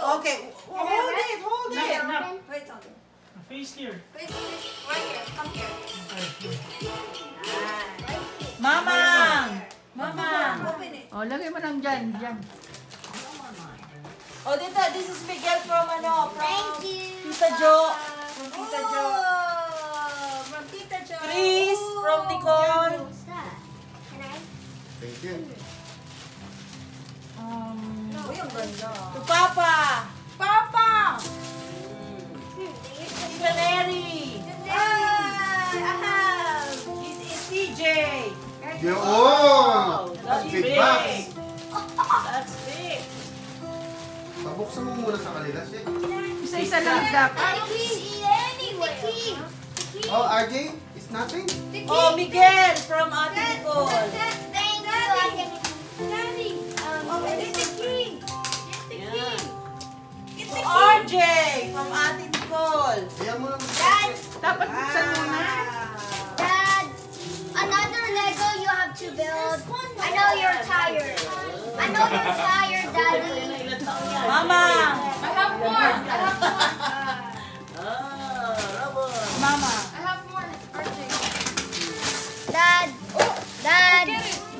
Hold it, hold Nap, it. nap. Wait, hold it. Face here. Wait, right here. Come here. Mamang. Mamang. Open it. Oh, lagay mo lang dyan, dyan. Oh, dito, this is Miguel from ano, from Thank you. Tita Jo. From Tita Jo. Oh, from Tita Jo. Chris from Nicole. Can I? Thank you. Ganda. to Papa. Papa. Hmm, Tita Neri. Ah, I have. This is CJ. Yo, oh! That's Big big. box. That's big. Pabuksan mo muna sa kanila, Shek. Isa-isa lang dapat. I don't see anywhere. Oh, RJ, it's nothing? Oh, Miguel from Ate Nicole. The To key. RJ from Ate Nicole. Ayan mo lang. Dad. Dapat buksan muna. Dad. Another Lego you have to build. I know you're tired. I know you're tired, Daddy. Mama. I have more. I have more. Ah. Mama. I have more. RJ. Dad. Dad.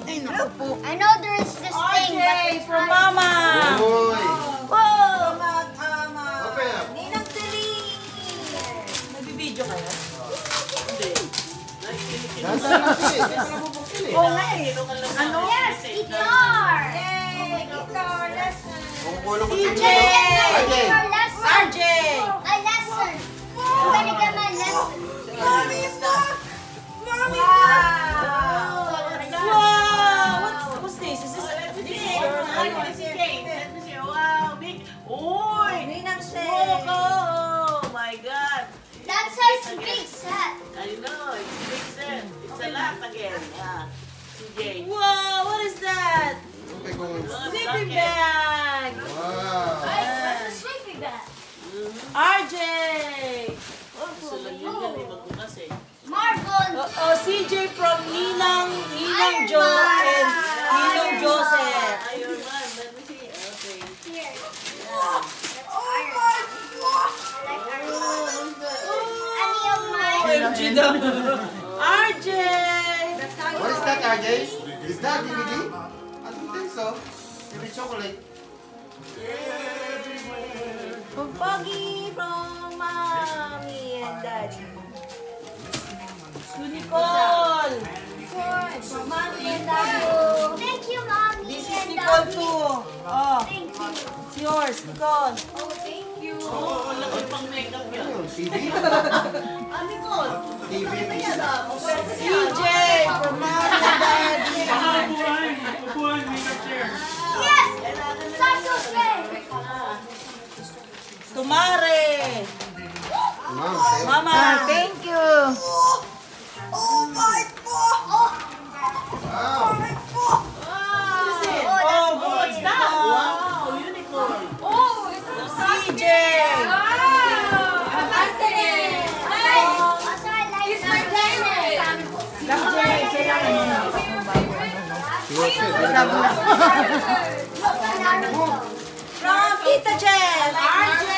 Ay, naku. I know there's this thing, RJ but it's from not- Mama. Uy! Nagbibideo kayo? Hindi. Nasa natin eh. Hindi pa nabubuksan eh. Oo nga eh. Ano? Yes, guitar. Yay, guitar lesson. RJ! RJ! Yeah. CJ. Wow! What is that? Okay, kung... Sleeping bag! Wow! That's a sleeping bag. RJ! Gusto lang yun yan, eh, magbukas eh. Marble. Oh, oh, CJ from Ninang, Ninang Iron Jo Man. and Ninong Iron Joseph. Iron Man, let me see. Okay. Here. That's Iron Man. I like Iron Man. Any of mine? RJ? Is that DVD? I don't think so. Maybe chocolate. Pogi from mommy and daddy. To Nicole. From mommy and daddy. Thank you, mommy This is Nicole too. Oh, Thank you. it's yours, Nicole. Oh, makeup Ano? Ah, Nicole. TV? CJ from and daddy. Upuan. Upuan, makeup chair. Yes! Faye. Tumare. Ma'am, sa'yo. Mama. From Tita Jen. RJ.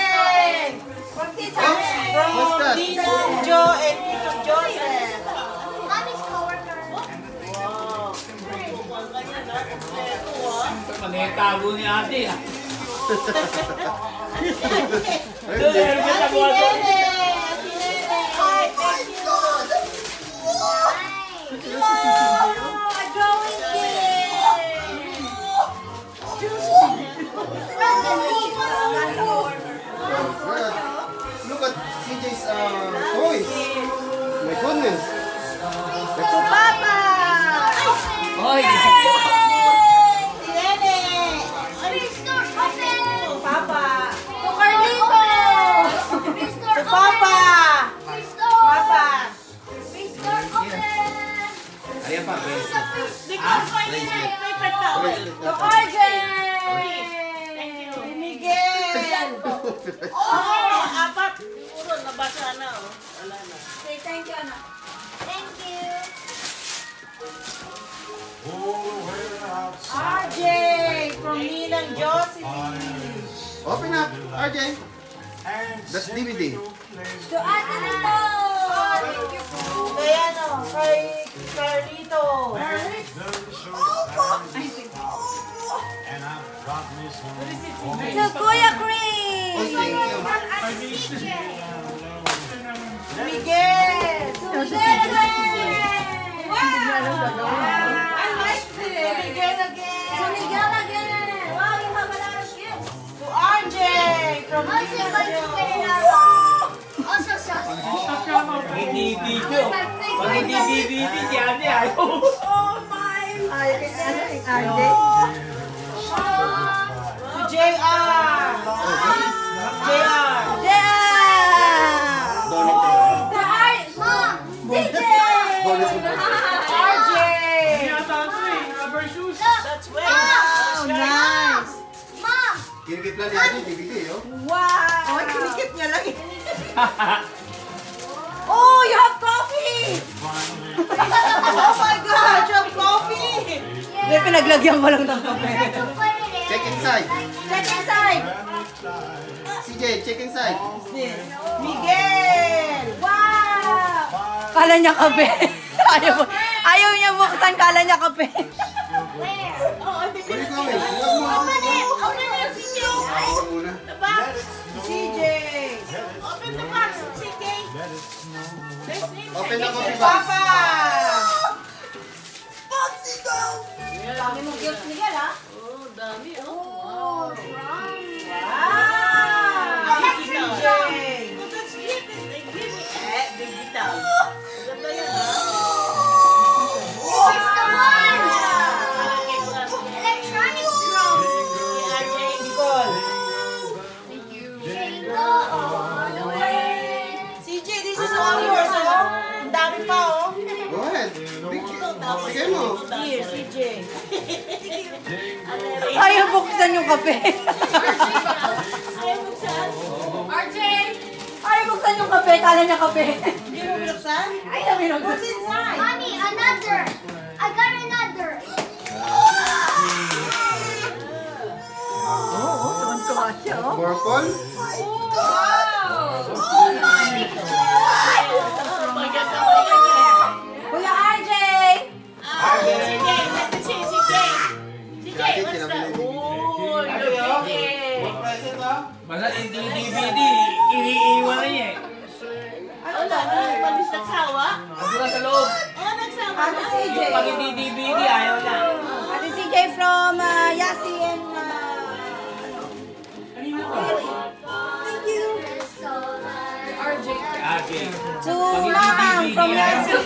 From Tita Jen. From? Ninong Jo and Tito Joseph. Mommy's coworker. Wow. Panetago ni ate ah. Doon, hindi. meron ka Ate tabuhan ko. Nene. Ate Nene. Oh my God. Wow, Look at CJ's uh, toys. My goodness. To Papa. Oy! Papa. To Carlito. To Papa. Papa. Ayan pa, There's a fish. Nicole, pwede na yung paper towel. To. Oh, apat. Puro, nabasa na, oh. Wala na. Say thank you, Anna. Thank you. RJ from Ninang Josephine. Open up, RJ. That's DVD. To Ate Nito! Kay ano, kay Carlito. To Kuya Chris! Oh, thank you. Miguel. To Miguel again! Wow! I like this! Miguel again. To Miguel again! Wow, you have a lot of gifts! To RJ. From Also, Miguel going to again. get another. Also, sauce. Hindi video. Pag Rubber shoes. That's way. Oh, nice. Mom, Kinikip lang RJ, DVD, oh. Wow! Oh, kinikip niya lang. eh. Oh, you have coffee! Oh my God, you have coffee. May pinaglagyan ko lang ng kape. Check inside. Check inside! CJ, check inside. Miguel. Wow! Kala niya kape. ayaw, mo- ayaw niya buksan, kala niya kape. Where? Oh, I think Where you going? Open it. Open it, CJ. The box. CJ. Open the box, CJ. Open the coffee box. Sige mo. Here, CJ. Ayaw buksan yung kape. Ayaw saan? RJ! Ayaw buksan yung kape, kala niya kape. Hindi mo binuksan? Ay, namin ang What's inside? Mommy, another. I got another. Oo, oh, tuwan-tuwa siya, oh. Purple. Oh my Basta hindi DVD, iniiwan na niya eh. Ano ba? Nagsawa? Ando na sa loob. Oh, nagsawa Ate. CJ. Pag hindi DVD, ayaw na. Ate CJ from uh, Yasi and uh, RJ. Ate. to Ma'am from Yasi.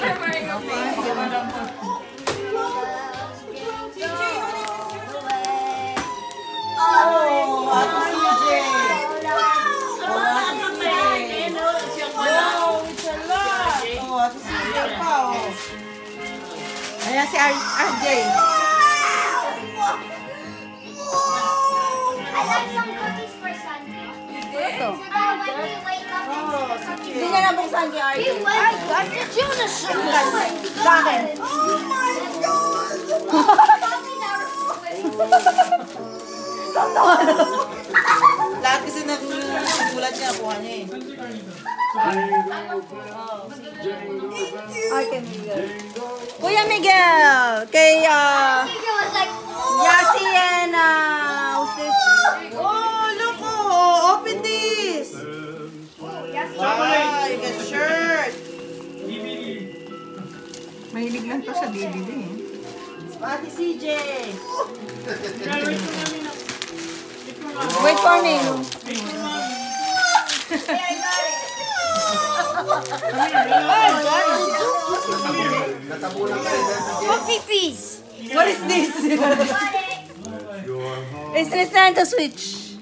Up and Oh, see Hindi niya nabuksan kay RJ. We wake up. Did you the Sa akin. Oh my god! Lahat kasi na sulat niya, nakuha niya eh. Ay, kay Miguel. Kuya Miguel, kay uh, like, oh, Yasi and uh, who's this? Oh, look oh, open this. yes, Wow, you got shirt. Mahilig lang to sa DVD eh. Ate CJ. Wait namin na. Wait for me. Wait ko namin. Natabunan ka rin dahil sa game. Coffee fees. What is this? It's Nintendo Switch.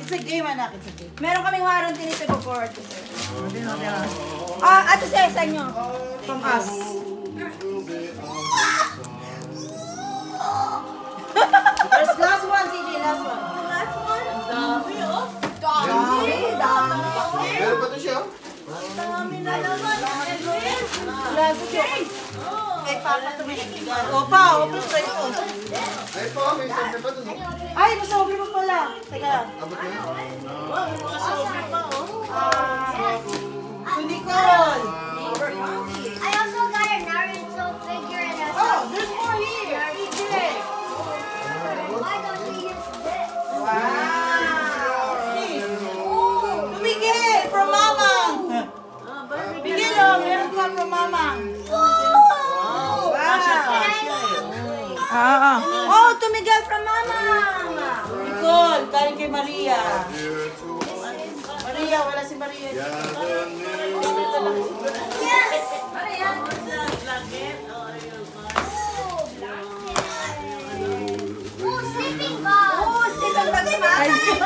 It's a game, anak. It's a game. Meron kaming warranty nito sir. Ah, ate sir, sa inyo. From us. Opa, opa sa'yo. Ay po, may sabi pa dun. Ay, masabi mo pala. Teka lang. Abot mo yun. Ah, to Nicole. I also got a Naruto figure and a Oh, there's more here. EJ. Why don't we use this? Wow. Miguel from Mamang. Miguel, oh, meron ka from Mamang. Wow. Ah, ah. Oh, to Miguel from Mama. Nicole, galing kay Maria. Maria, wala si Maria. Yes. Oh, sleeping bag. Oh, sleeping bag si Mama. Sleeping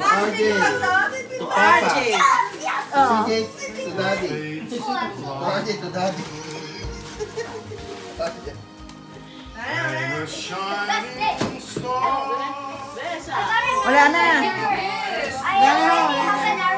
bag to. To Papa. RJ. Yes, yes. Oh. To Daddy. Oh, so RJ to Daddy. Wala na. Already have